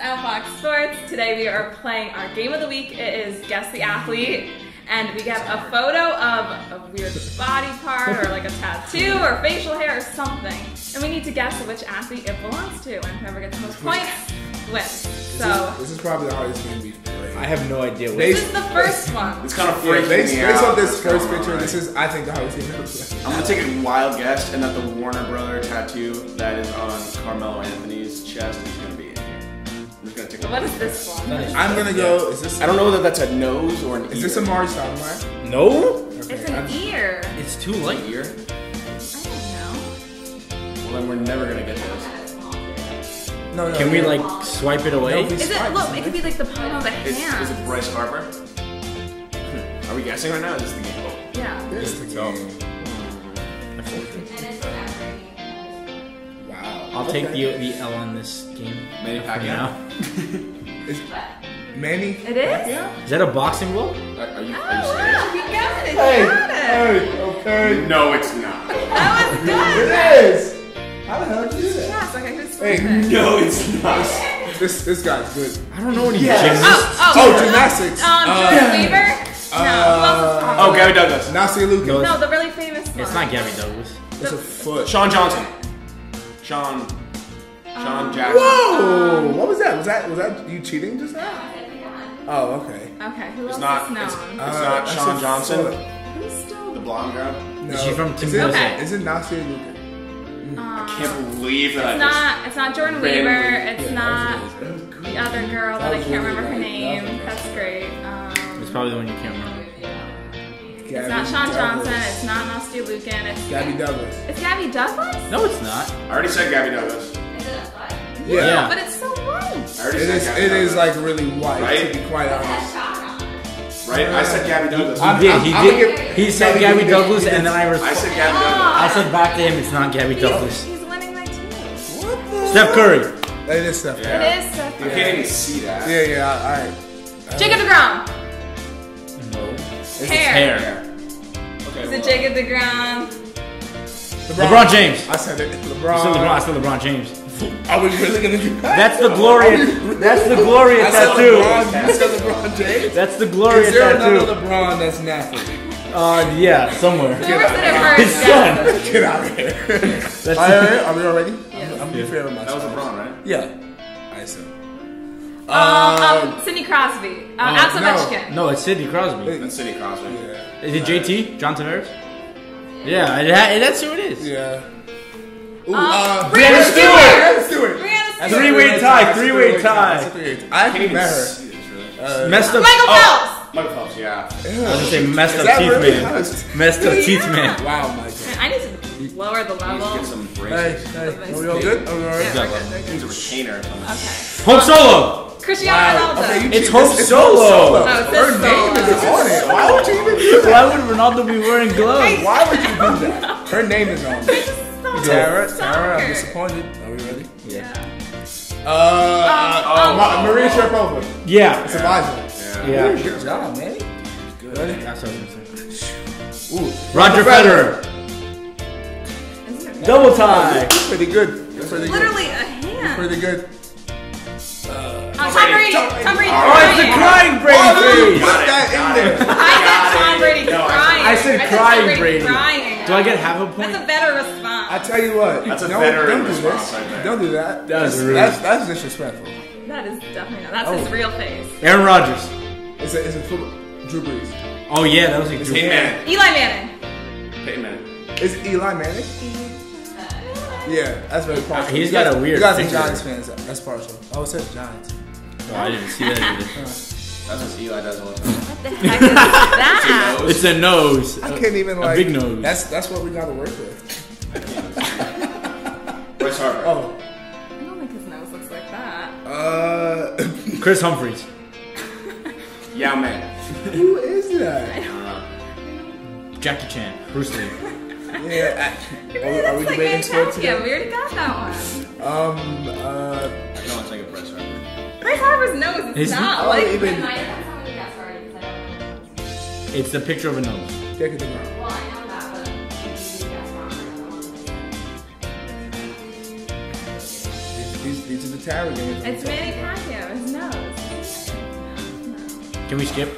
Outboxed Sports. Today we are playing our game of the week. It is Guess the Athlete. And we have a photo of a weird body part or like a tattoo or facial hair or something. And we need to guess which athlete it belongs to. And whoever gets the most points wins. So This is probably the hardest game we've played. I have no idea what. this is the first one. It's kind of Yeah, freaking based, me based out. on this first picture, right? this is, I think, the hardest game ever played. I'm gonna take a wild guess, and that the Warner Brother tattoo that is on Carmelo Anthony's chest is gonna be What is this one? I'm gonna go. Is this? I don't know whether that's a nose or an Is ear. this Amar'e Stoudemire? No, It's an ear. it's too light ear? I don't know. Well, then we're never gonna get this. No, no. Can we no. like swipe it away? No, Is it, look, it could be like the palm of the Is, hand. is it Bryce Harper? Hmm. Are we guessing right now? Is this the game? Yeah. This is the go. game. Wow. I'll take the the L on this game. Manny for Pacquiao. now. Is Manny? It is? Yeah. Is that a boxing glove? Are, are you? Oh, Are you serious? wow, you got it. Hey, got it. hey, okay. No, it's not. That was good. It is. How the hell did you do that? Yes, okay, who's Hey, it? No, it's not. This this guy's good. I don't know any Yes. gymnasts. Oh, Oh, gymnastics. Um, Uh, Jordyn Wieber? no, who else is popular? Oh, Gabby Douglas. Nastia Liukin. No. No, the really famous one. It's not Gabby Douglas. It's a foot. Shawn Johnson. Sean. Sean Jackson. Whoa! What was that? Was that was that you cheating just now? Oh, okay. Okay, who It's else not. is? It's, it's Uh, not Sean a Johnson. foot. Who's still The blonde girl. No. Is she from Is Team it, Okay. is it Nastia Liukin? Um, Can't believe that I it's just. not. It's not Jordyn Wieber. It's Yeah, not was the other girl that, That I can't really remember her name. That That's great. Um, It's probably the one you can't remember. It's not Shawn Johnson. It's not Nastia Liukin. It's Gabby Douglas. it's Gabby Douglas. No, it's not. I already said Gabby Douglas. Yeah. Yeah. but it's so white. I already It said is. Gabby It is Douglas. like really white, Right? to be quite honest. Right? I said Gabby Douglas. He I'm- did. He I'm did. gonna he said Maybe Gabby Douglas, and then I I said Gabby Douglas. I said back to him, it's not Gabby Douglas. He's winning by two. What the? Steph Curry. That is Steph. Yeah. It is Seth. I can't even see that. Yeah, yeah. All right. Jacob Degrom. No. Hair. Hair. Okay. Is well, it Jacob Degrom? LeBron James. I said it. I said LeBron. LeBron. I said LeBron James. Are we really gonna do that? That's the Gloria. That's the Gloria I said tattoo. LeBron. You said LeBron James. That's the Gloria Is there another tattoo. LeBron that's nappy? Uh, yeah, somewhere. Whoever said His son. Get out of here. That's are we all ready? Yes. I'm, I'm being fair with That was. LeBron, right? Yeah. I said. Um, um, Sidney Crosby. Um, Uh, Alex no. Ovechkin. no, it's Sidney Crosby. That's Sidney Crosby. Yeah. Is it JT? John Tavares? Yeah, it ha- that's who it is. Yeah. Ooh, Um, uh, Breanna Stewart. Breanna Stewart. Breanna That's Stewart. Three-way tie, a three-way tie. Three-way tie. I I can't actually met her. really. Uh, Messed up. Michael Phelps. Michael Phelps, yeah. I was gonna say messed Is up that teeth really man. honest? Messed up teeth man. Wow, Michael. I need to lower the He needs to level. get some Hey, braces. hey, are we all good? Are we all Yeah, right? we're good, we're good. needs a retainer. Okay. Hope Solo. Cristiano Wow. Ronaldo. Okay, It's cheated. Hope Solo. Oh, it says Her name Solo. is on it. Why would you even do that? Why would Ronaldo be wearing gloves? Why would you do that? Her name is on it. Tara, Tara, I'm disappointed. Are we ready? Yeah. Uh, uh, um, Ma- Maria Sharapova. Yeah. It's Elijah. Yeah. Ooh, good job, man. Ready? That's what I was gonna say. Ooh, Roger Federer. Isn't Double tie. pretty good. Pretty good. literally a hand? Pretty good. Uh, Tom Brady. Tom Brady. Oh, it's the crying Brady would you put that in there? I said Tom Brady No, I said- crying. I said Tom crying Brady. Crying. Do I get half a point? That's a better response. I tell you what. That's a don't, don't do response this. Don't do that. That's that's, rude. that's, that's disrespectful. that is definitely not. That's Oh. his real face. Aaron Rodgers. It's a, it's a football. Drew Brees. Oh yeah, that was like Peyton Manning. Eli Manning. Peyton Manning. Is Eli Manning? Yeah, that's very partial. he's You got guys- a weird You guys are. Giants fans. That's partial. Oh, it said Giants. Oh, I didn't see that either. That's what Eli does all the time. What the heck is that? Nose. It's a nose. I can't even a like. big nose. That's that's what we gotta work with. Bryce Harper. Oh, I don't think his nose looks like that. uh, Kris Humphries. Yao Ming. who is that? Jackie Chan. Bruce Lee. Yeah, I, are, are we looks like debating sports Manchester. today? We already got that one. Um, uh, Harper. Harper's nose is His- not oh, like even It's the picture of a nose. Jacob DeGrom. These, these, these are the the tower game. It's Manny Pacquiao. His nose. No, no. Can we skip?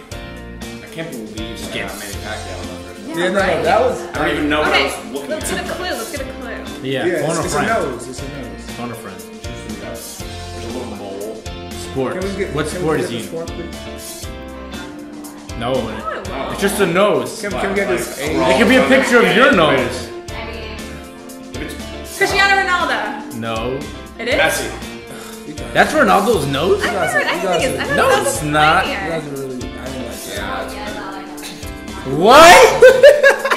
I can't believe Skip. that Manny Pacquiao on that version. Yeah, no, right? that was. I don't even know what I Okay, was looking let's get a clue. Let's get a clue. Yeah, Yeah, phone it's, a it's a nose. It's a nose. Phone a friend. There's a little mole. Sport. Can we get? what sport is he the in? sport. No. Oh, It's just a nose. Can, It can we get Like, this? like, age? could be a picture of your nose. If Cristiano Ronaldo. No. It is. Messi. That's Ronaldo's nose? I guys- never. I think guys it's. I don't No, know if it's it's not. You funnier. really. I didn't like that. Yeah, What?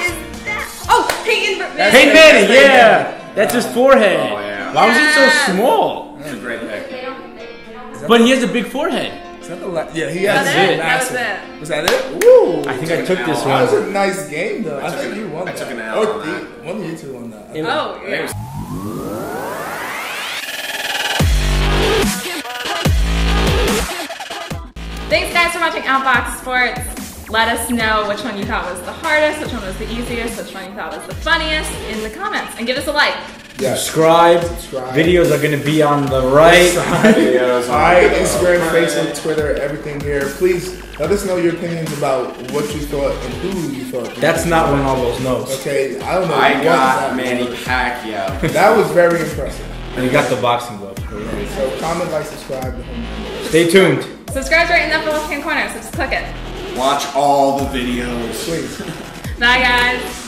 Is that? Oh, Peyton Manning. Peyton Manning, yeah. That's his forehead. Oh, yeah. Why was it so small? that's a great pick. But he has a big forehead. Is that the la- yeah, he has That's a it. That was it. Was that it? Woo! I think I took this one. that was one. a nice game, though. I, took think an- you won I that. took an L Or on the- that. One of you two won that. Oh, I yeah. Thanks, guys, for watching Outboxed Sports. Let us know which one you thought was the hardest, which one was the easiest, which one you thought was the funniest in the comments, and give us a like. Yes. Subscribe. Subscribe. Videos are gonna be on the right. videos on Alright, Instagram, Facebook, Twitter, everything here. Please let us know your opinions about what you thought and who you thought. That's not Ronaldo's nose. Okay, I don't know. I got that Manny was. Pacquiao. That was very impressive. And you got the boxing glove. So comment, like, subscribe. Stay tuned. Subscribe right in the upper left hand corner, so just click it. Watch all the videos. Please. Bye, guys.